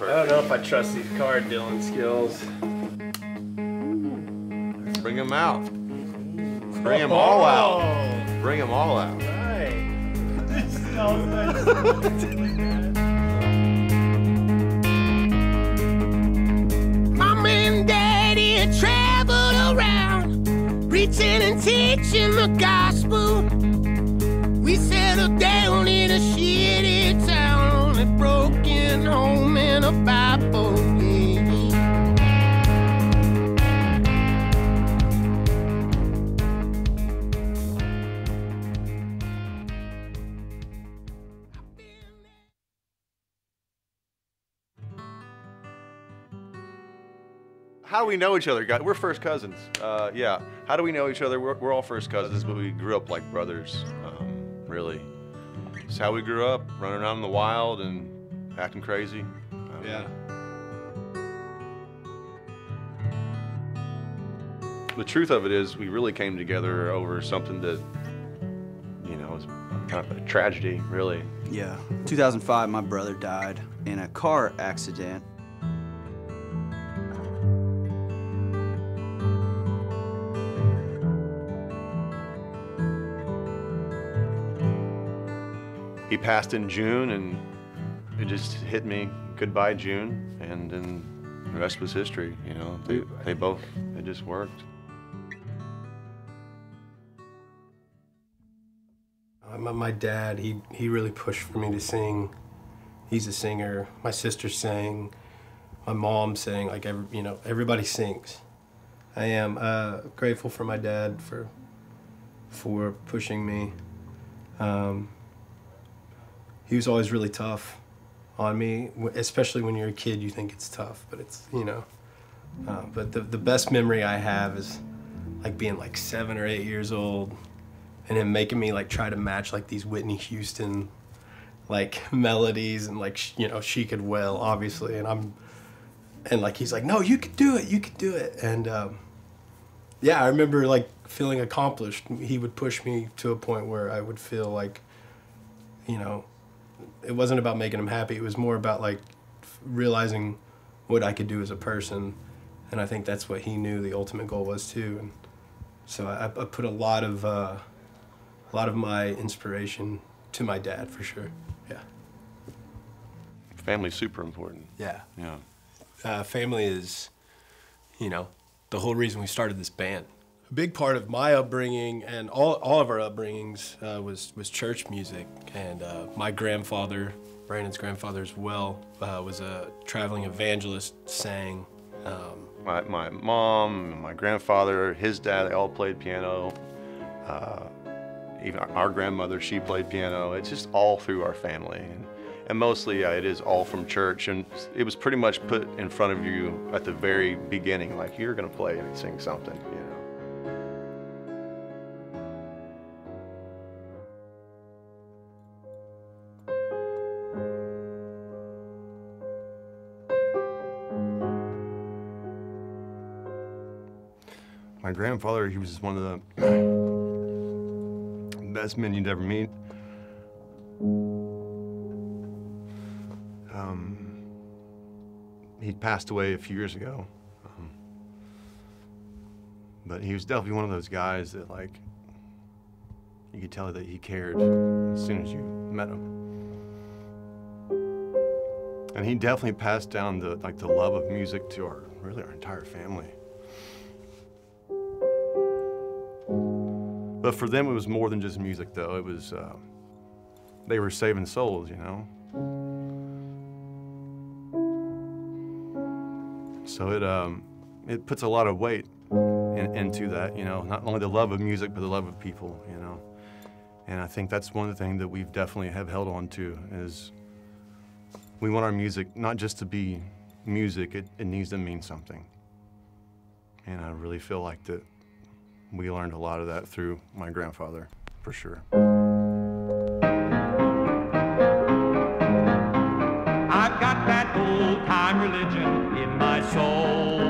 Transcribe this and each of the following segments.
I don't know if I trust these card dealing skills. Bring them out. Bring them oh. all out. Bring them all out. Mom and daddy had traveled around, preaching and teaching the gospel. We settled down in a shitty town, a broken home and a Bible. How do we know each other? guys? We're first cousins. Uh, yeah. How do we know each other? We're, we're all first cousins, but we grew up like brothers. Um, really. It's how we grew up, running around in the wild and acting crazy. Yeah. The truth of it is, we really came together over something that, you know, was kind of a tragedy, really. Yeah. 2005, my brother died in a car accident. He passed in June, and it just hit me. Goodbye, June, and then the rest was history. You know, they, they both, it just worked. My, my dad, he, he really pushed for me to sing. He's a singer. My sister sang. My mom sang. Like every, you know, everybody sings. I am uh, grateful for my dad for for pushing me. Um, he was always really tough on me, especially when you're a kid. You think it's tough, but it's you know. Uh, but the the best memory I have is like being like seven or eight years old and him making me like try to match like these Whitney Houston like melodies and like you know she could well obviously and I'm and like he's like no you could do it you could do it and um, yeah I remember like feeling accomplished he would push me to a point where I would feel like you know it wasn't about making him happy it was more about like realizing what I could do as a person and I think that's what he knew the ultimate goal was too and so I, I put a lot of uh, a lot of my inspiration to my dad for sure. Yeah. Family's super important. Yeah. Yeah. Uh, family is, you know, the whole reason we started this band. Big part of my upbringing and all, all of our upbringings uh, was was church music. And uh, my grandfather, Brandon's grandfather as well, uh, was a traveling evangelist. Sang. Um, My, my mom, my grandfather, his dad, they all played piano. Uh, even our, grandmother, she played piano. It's just all through our family. And, mostly, yeah, it is all from church. And it was pretty much put in front of you at the very beginning, like you're going to play and sing something, you My grandfather, he was just one of the best men you'd ever meet. Um, he passed away a few years ago. Um, but he was definitely one of those guys that, like, you could tell that he cared as soon as you met him. And he definitely passed down the like the love of music to our really our entire family. But for them, it was more than just music, though. It was, uh, they were saving souls, you know? So it, um, it puts a lot of weight in, into that, you know? Not only the love of music, but the love of people, you know? And I think that's one of the things that we've definitely have held on to is we want our music not just to be music, it, it needs to mean something. And I really feel like that we learned a lot of that through my grandfather, for sure. I've got that old time religion in my soul.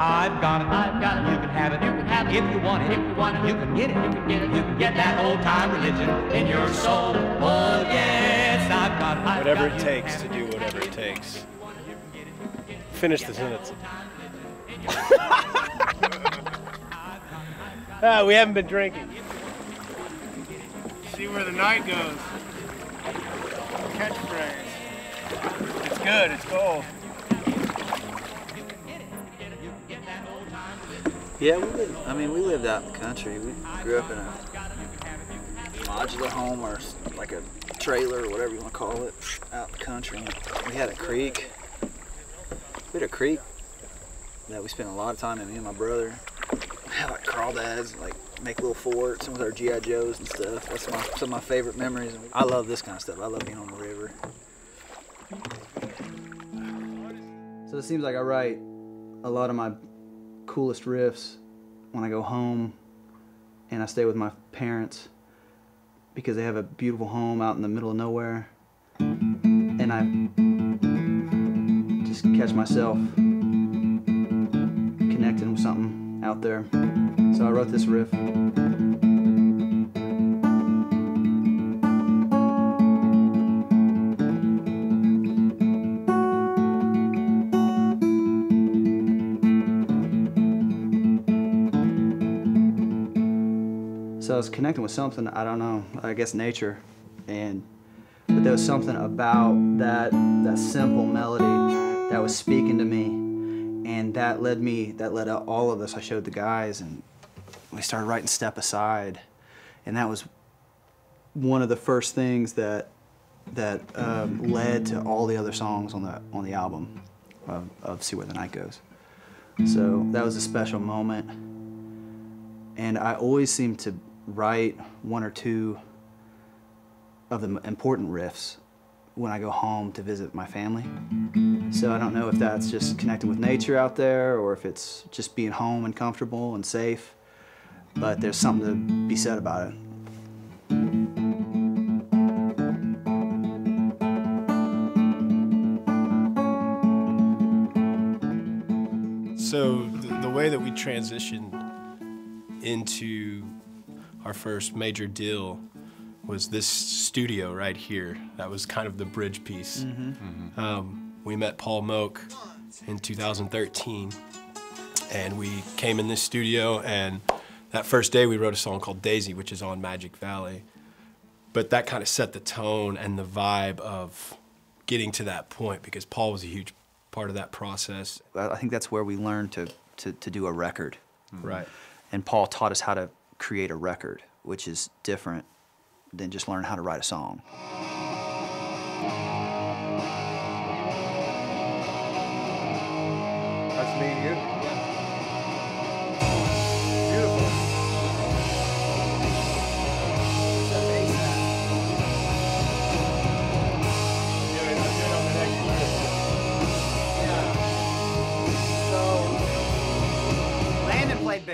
I've got it. I've got it. You can have it. You can have have it. If you want it, if you want it, you can get it. You can get it. You can get that old time religion in your soul. Oh yes, I've got. I've Whatever got it takes to do whatever it takes. Finish the sentence. ah, we haven't been drinking. See where the night goes. Catchphrase. It's good. It's gold. Yeah, we lived, I mean, we lived out in the country. We grew up in a modular home or like a trailer or whatever you want to call it, out in the country. We had a creek. We had a creek that we spent a lot of time in, me and my brother. Had like crawdads, like make little forts and with our GI Joes and stuff. That's my, some of my favorite memories. I love this kind of stuff. I love being on the river. So it seems like I write a lot of my coolest riffs when I go home and I stay with my parents because they have a beautiful home out in the middle of nowhere. And I just catch myself connecting with something out there. So I wrote this riff. So I was connecting with something, I don't know, I guess nature. And but there was something about that that simple melody that was speaking to me. And that led me, that led all of us. I showed the guys and we started writing Step Aside. And that was one of the first things that that um, led to all the other songs on the on the album of, of See Where the Night Goes. So that was a special moment and I always seem to write one or two of the important riffs when I go home to visit my family. So I don't know if that's just connecting with nature out there or if it's just being home and comfortable and safe, but there's something to be said about it. So the, the way that we transitioned into our first major deal was this studio right here. That was kind of the bridge piece. Um, we met Paul Moak in 2013, and we came in this studio. And that first day, we wrote a song called Daisy, which is on Magic Valley. But that kind of set the tone and the vibe of getting to that point because Paul was a huge part of that process. I I think that's where we learned to, to, to do a record. Mm-hmm. Right. And Paul taught us how to create a record, which is different than just learn how to write a song.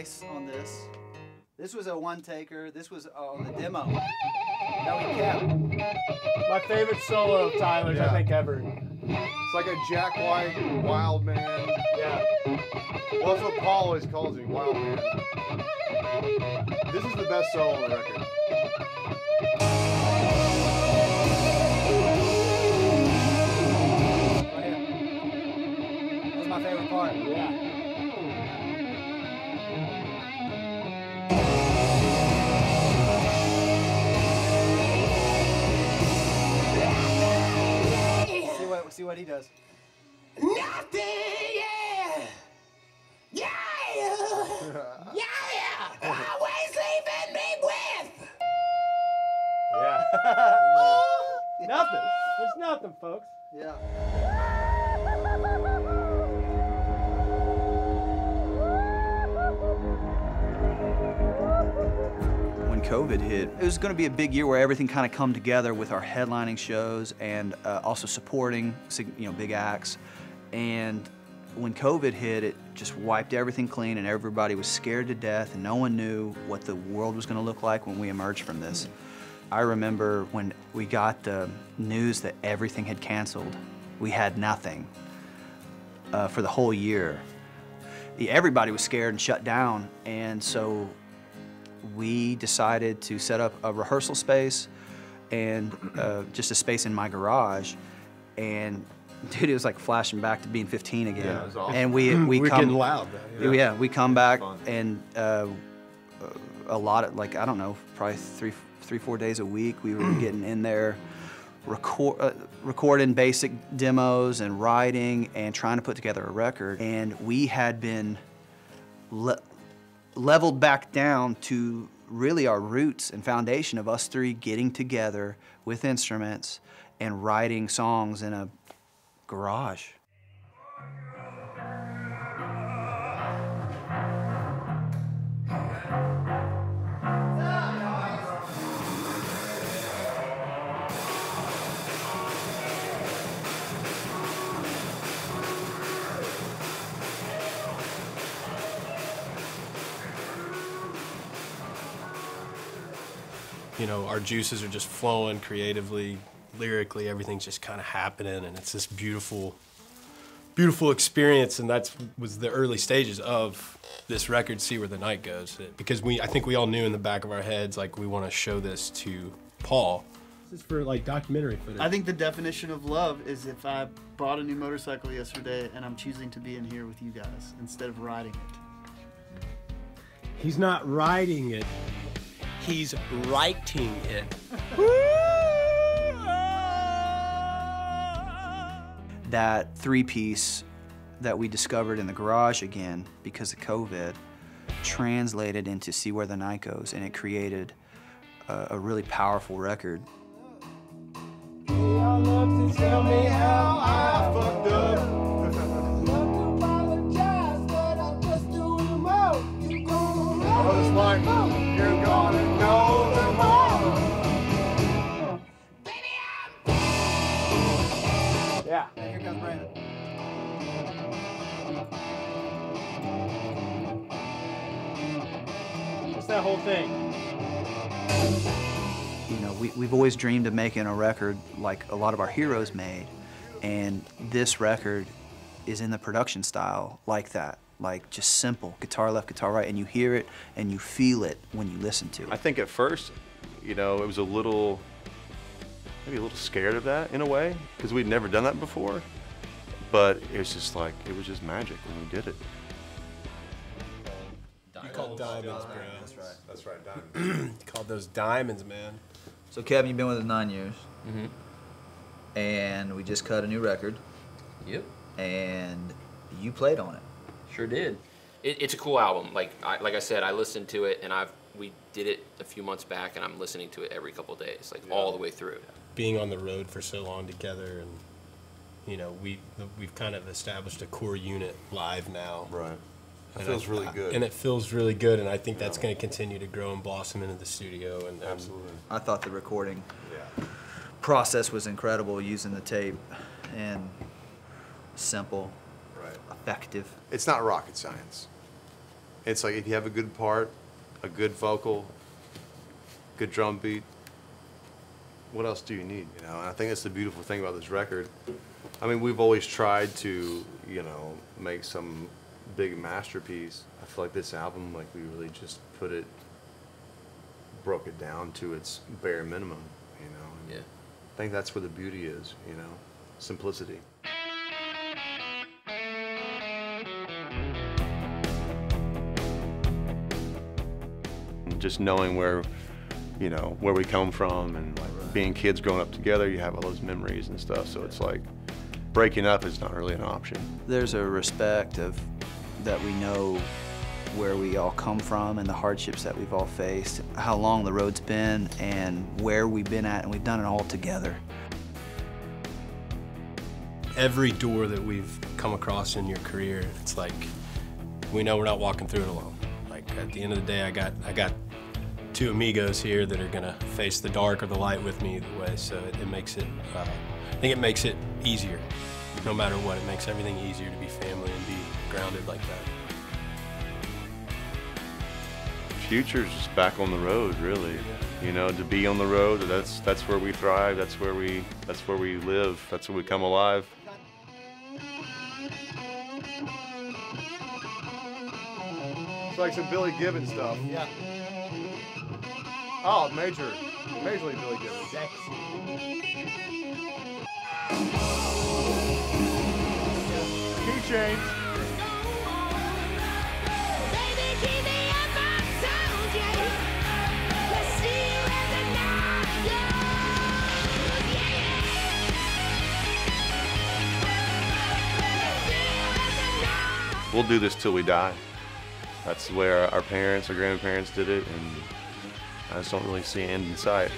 Bass on this. This was a one taker. This was uh, on the demo. That we kept. My favorite solo of Tyler's, I think, ever. It's like a Jack White wild man. Yeah. Well, that's what Paul always calls me, wild man. This is the best solo on the record. Right here. That my favorite part. Yeah. What When COVID hit, it was going to be a big year where everything kind of come together with our headlining shows and uh, also supporting, you know, big acts. And when COVID hit, it just wiped everything clean, and everybody was scared to death, and no one knew what the world was going to look like when we emerged from this. I remember when we got the news that everything had canceled, we had nothing uh, for the whole year. everybody was scared and shut down. And so we decided to set up a rehearsal space and uh, just a space in my garage. And dude, it was like flashing back to being 15 again. Yeah, it was awesome. And we we We're come, getting loud. Though, yeah. we come back and uh, a lot of like I don't know, probably three, three, four days a week. We were getting in there, record, uh, recording basic demos and writing and trying to put together a record. And we had been le- leveled back down to really our roots and foundation of us three getting together with instruments and writing songs in a garage. You know, our juices are just flowing creatively, lyrically, everything's just kind of happening, and it's this beautiful, beautiful experience. And that's was the early stages of this record, "See Where the Night Goes," because we, I think we all knew in the back of our heads, like we want to show this to Paul. This is for like documentary footage. I think the definition of love is if I bought a new motorcycle yesterday and I'm choosing to be in here with you guys instead of riding it. He's not riding it. He's writing it. that three piece that we discovered in the garage again because of COVID translated into See Where the Night Goes, and it created a, a really powerful record. Yeah. Just that whole thing. You know, we, we've always dreamed of making a record like a lot of our heroes made, and this record is in the production style like that. Like just simple guitar left, guitar right, and you hear it and you feel it when you listen to it. I think at first, you know, it was a little, maybe a little scared of that in a way, because we'd never done that before. But it was just like, it was just magic when we did it. You called diamonds, bro. That's right. That's right, diamonds. called those diamonds, man. So Kevin, you've been with us nine years, Mm -hmm. and we just cut a new record, Yep, and you played on it. Sure did. It, it's a cool album. Like I, like I said, I listened to it, and I've we did it a few months back, and I'm listening to it every couple days, like all the way through. Being on the road for so long together, and you know, we we've kind of established a core unit live now. Right. It And feels I- really I- good. And it feels really good, and I think that's going to continue to grow and blossom into the studio. And, and Absolutely. I thought the recording Yeah. process was incredible using the tape, and simple, Right. effective. It's not rocket science. It's like if you have a good part, a good vocal, good drum beat, what else do you need? You know, and I think that's the beautiful thing about this record. I mean, we've always tried to, you know, make some big masterpiece. I feel like this album, like we really just put it, broke it down to its bare minimum. You know. and Yeah. I think that's where the beauty is. You know, simplicity. Just knowing where you know where we come from and like being kids growing up together you have all those memories and stuff so it's like breaking up is not really an option There's a respect of that we know where we all come from and the hardships that we've all faced, how long the road's been, and where we've been at, and we've done it all together. every door that we've come across in your career, it's like we know we're not walking through it alone. Like at the end of the day, I got I got two amigos here that are gonna face the dark or the light with me either way. So it, it makes it, uh, I think it makes it easier. No matter what, it makes everything easier to be family and be grounded like that. future's just back on the road really you know to be on the road that's that's where we thrive that's where we that's where we live that's where we come alive It's like some Billy Gibbons stuff. Yeah. Oh, major, majorly Billy Gibbons. Key change. Baby, keep me up, I told you. Let's see where the night goes. Yeah, yeah. We'll do this till we die. That's where our, our parents, our grandparents did it, and I just don't really see an end in sight.